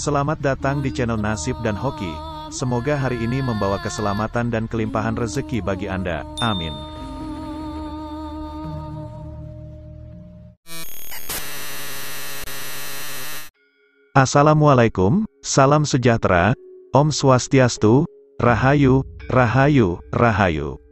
Selamat datang di channel Nasib dan Hoki. Semoga hari ini membawa keselamatan dan kelimpahan rezeki bagi Anda. Amin. Assalamualaikum, salam sejahtera, Om Swastiastu, Rahayu, Rahayu, Rahayu.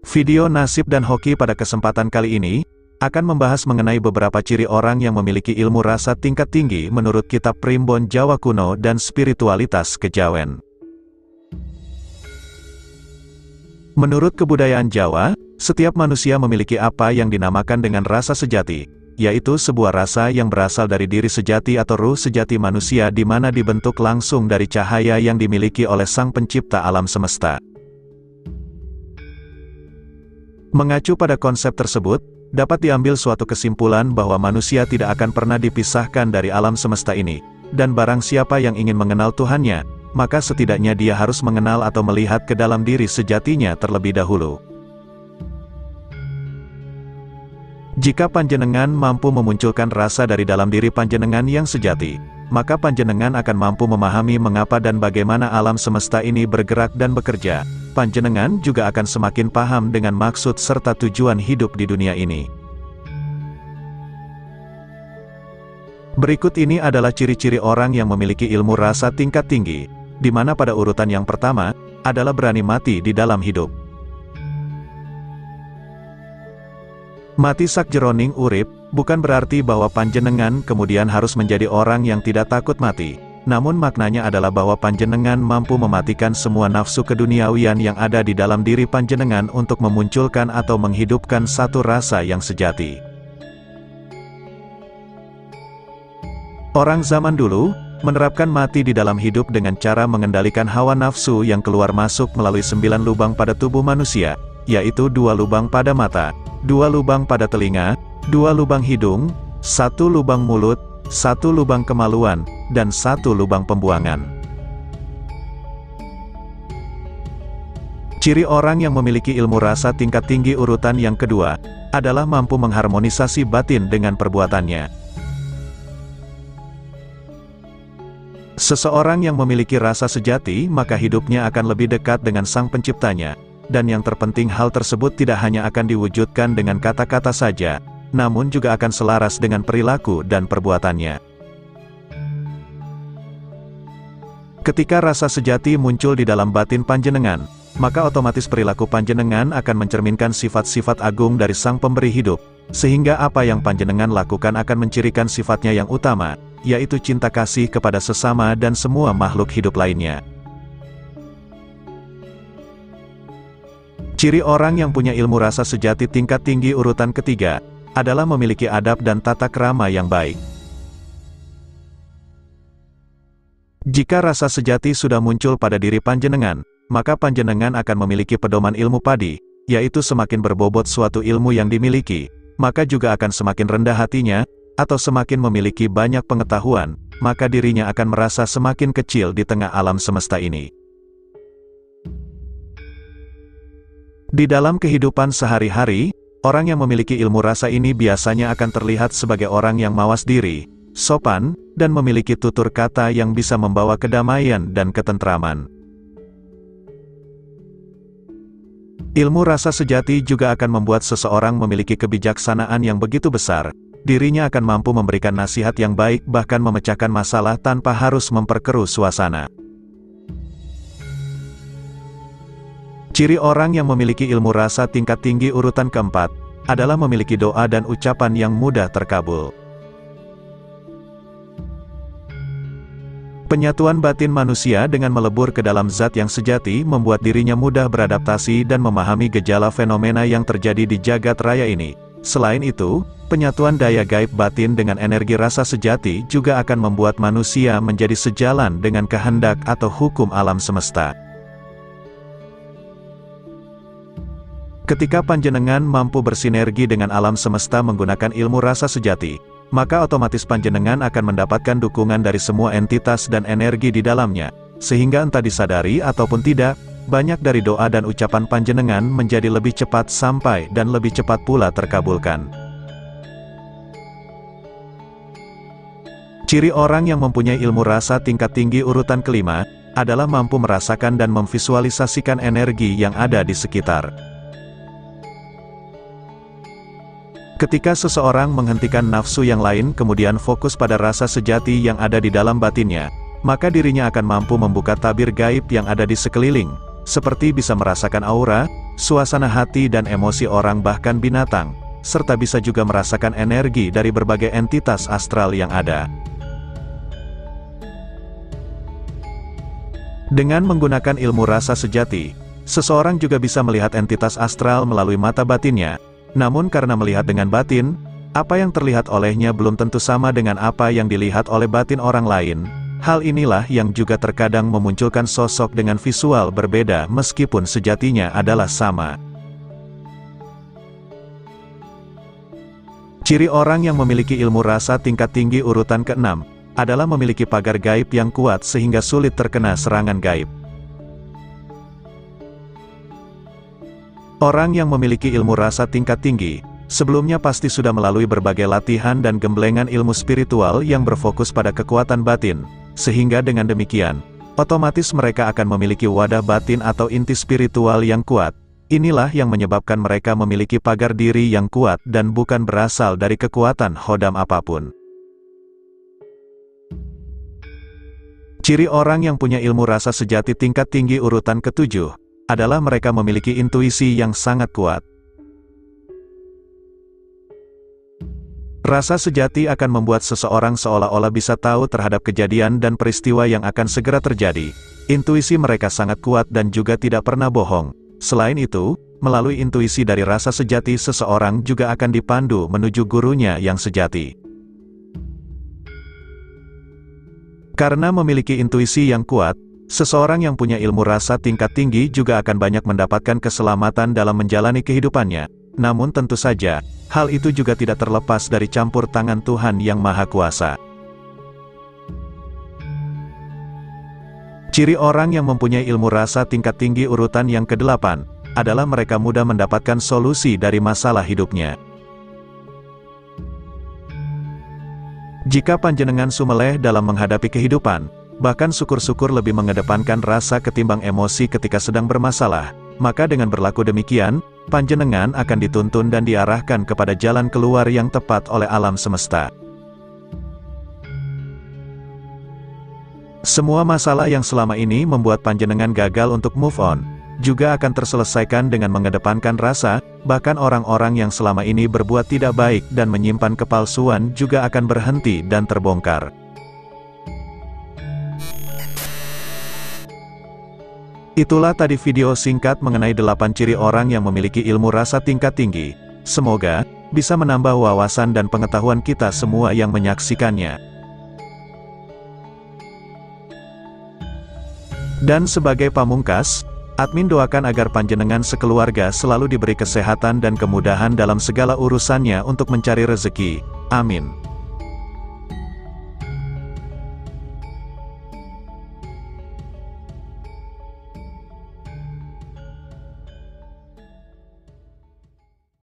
Video nasib dan hoki pada kesempatan kali ini, akan membahas mengenai beberapa ciri orang yang memiliki ilmu rasa tingkat tinggi menurut kitab Primbon Jawa Kuno dan Spiritualitas Kejawen. Menurut kebudayaan Jawa, setiap manusia memiliki apa yang dinamakan dengan rasa sejati, yaitu sebuah rasa yang berasal dari diri sejati atau ruh sejati manusia di mana dibentuk langsung dari cahaya yang dimiliki oleh Sang Pencipta alam semesta. Mengacu pada konsep tersebut, dapat diambil suatu kesimpulan bahwa manusia tidak akan pernah dipisahkan dari alam semesta ini, dan barang siapa yang ingin mengenal Tuhannya, maka setidaknya dia harus mengenal atau melihat ke dalam diri sejatinya terlebih dahulu. Jika panjenengan mampu memunculkan rasa dari dalam diri panjenengan yang sejati, maka panjenengan akan mampu memahami mengapa dan bagaimana alam semesta ini bergerak dan bekerja, panjenengan juga akan semakin paham dengan maksud serta tujuan hidup di dunia ini. Berikut ini adalah ciri-ciri orang yang memiliki ilmu rasa tingkat tinggi, di mana pada urutan yang pertama, adalah berani mati di dalam hidup. Mati sak jeroning urip, bukan berarti bahwa panjenengan kemudian harus menjadi orang yang tidak takut mati, namun maknanya adalah bahwa panjenengan mampu mematikan semua nafsu keduniawian yang ada di dalam diri panjenengan untuk memunculkan atau menghidupkan satu rasa yang sejati. Orang zaman dulu, menerapkan mati di dalam hidup dengan cara mengendalikan hawa nafsu yang keluar masuk melalui sembilan lubang pada tubuh manusia, yaitu dua lubang pada mata, dua lubang pada telinga, dua lubang hidung, satu lubang mulut, satu lubang kemaluan, dan satu lubang pembuangan. Ciri orang yang memiliki ilmu rasa tingkat tinggi urutan yang kedua, adalah mampu mengharmonisasi batin dengan perbuatannya. Seseorang yang memiliki rasa sejati, maka hidupnya akan lebih dekat dengan sang penciptanya, dan yang terpenting hal tersebut tidak hanya akan diwujudkan dengan kata-kata saja, namun juga akan selaras dengan perilaku dan perbuatannya. Ketika rasa sejati muncul di dalam batin panjenengan, maka otomatis perilaku panjenengan akan mencerminkan sifat-sifat agung dari sang pemberi hidup, sehingga apa yang panjenengan lakukan akan mencirikan sifatnya yang utama, yaitu cinta kasih kepada sesama dan semua makhluk hidup lainnya. Ciri orang yang punya ilmu rasa sejati tingkat tinggi urutan ketiga, adalah memiliki adab dan tata krama yang baik. Jika rasa sejati sudah muncul pada diri panjenengan, maka panjenengan akan memiliki pedoman ilmu padi, yaitu semakin berbobot suatu ilmu yang dimiliki, maka juga akan semakin rendah hatinya, atau semakin memiliki banyak pengetahuan, maka dirinya akan merasa semakin kecil di tengah alam semesta ini. Di dalam kehidupan sehari-hari, Orang yang memiliki ilmu rasa ini biasanya akan terlihat sebagai orang yang mawas diri, sopan, dan memiliki tutur kata yang bisa membawa kedamaian dan ketentraman. Ilmu rasa sejati juga akan membuat seseorang memiliki kebijaksanaan yang begitu besar, dirinya akan mampu memberikan nasihat yang baik bahkan memecahkan masalah tanpa harus memperkeruh suasana. Ciri orang yang memiliki ilmu rasa tingkat tinggi urutan keempat, adalah memiliki doa dan ucapan yang mudah terkabul. Penyatuan batin manusia dengan melebur ke dalam zat yang sejati membuat dirinya mudah beradaptasi dan memahami gejala fenomena yang terjadi di jagat raya ini. Selain itu, penyatuan daya gaib batin dengan energi rasa sejati juga akan membuat manusia menjadi sejalan dengan kehendak atau hukum alam semesta. Ketika panjenengan mampu bersinergi dengan alam semesta menggunakan ilmu rasa sejati, maka otomatis panjenengan akan mendapatkan dukungan dari semua entitas dan energi di dalamnya, sehingga entah disadari ataupun tidak, banyak dari doa dan ucapan panjenengan menjadi lebih cepat sampai dan lebih cepat pula terkabulkan. Ciri orang yang mempunyai ilmu rasa tingkat tinggi urutan kelima, adalah mampu merasakan dan memvisualisasikan energi yang ada di sekitar. Ketika seseorang menghentikan nafsu yang lain kemudian fokus pada rasa sejati yang ada di dalam batinnya, maka dirinya akan mampu membuka tabir gaib yang ada di sekeliling, seperti bisa merasakan aura, suasana hati dan emosi orang bahkan binatang, serta bisa juga merasakan energi dari berbagai entitas astral yang ada. Dengan menggunakan ilmu rasa sejati, seseorang juga bisa melihat entitas astral melalui mata batinnya, namun karena melihat dengan batin, apa yang terlihat olehnya belum tentu sama dengan apa yang dilihat oleh batin orang lain, Hal inilah yang juga terkadang memunculkan sosok dengan visual berbeda meskipun sejatinya adalah sama. Ciri orang yang memiliki ilmu rasa tingkat tinggi urutan keenam adalah memiliki pagar gaib yang kuat sehingga sulit terkena serangan gaib. Orang yang memiliki ilmu rasa tingkat tinggi, sebelumnya pasti sudah melalui berbagai latihan dan gemblengan ilmu spiritual yang berfokus pada kekuatan batin, sehingga dengan demikian, otomatis mereka akan memiliki wadah batin atau inti spiritual yang kuat. Inilah yang menyebabkan mereka memiliki pagar diri yang kuat dan bukan berasal dari kekuatan hodam apa pun. Ciri orang yang punya ilmu rasa sejati tingkat tinggi urutan ketujuh, adalah mereka memiliki intuisi yang sangat kuat. Rasa sejati akan membuat seseorang seolah-olah bisa tahu terhadap kejadian dan peristiwa yang akan segera terjadi. Intuisi mereka sangat kuat dan juga tidak pernah bohong. Selain itu, melalui intuisi dari rasa sejati seseorang juga akan dipandu menuju gurunya yang sejati. Karena memiliki intuisi yang kuat, seseorang yang punya ilmu rasa tingkat tinggi juga akan banyak mendapatkan keselamatan dalam menjalani kehidupannya. Namun tentu saja, hal itu juga tidak terlepas dari campur tangan Tuhan Yang Maha Kuasa. Ciri orang yang mempunyai ilmu rasa tingkat tinggi urutan yang kedelapan, adalah mereka mudah mendapatkan solusi dari masalah hidupnya. Jika panjenengan sumeleh dalam menghadapi kehidupan, bahkan syukur-syukur lebih mengedepankan rasa ketimbang emosi ketika sedang bermasalah, maka dengan berlaku demikian, panjenengan akan dituntun dan diarahkan kepada jalan keluar yang tepat oleh alam semesta. Semua masalah yang selama ini membuat panjenengan gagal untuk move on, juga akan terselesaikan dengan mengedepankan rasa, bahkan orang-orang yang selama ini berbuat tidak baik dan menyimpan kepalsuan juga akan berhenti dan terbongkar. Itulah tadi video singkat mengenai 8 ciri orang yang memiliki ilmu rasa tingkat tinggi. Semoga, bisa menambah wawasan dan pengetahuan kita semua yang menyaksikannya. Dan sebagai pamungkas, admin doakan agar panjenengan sekeluarga selalu diberi kesehatan dan kemudahan dalam segala urusannya untuk mencari rezeki. Amin.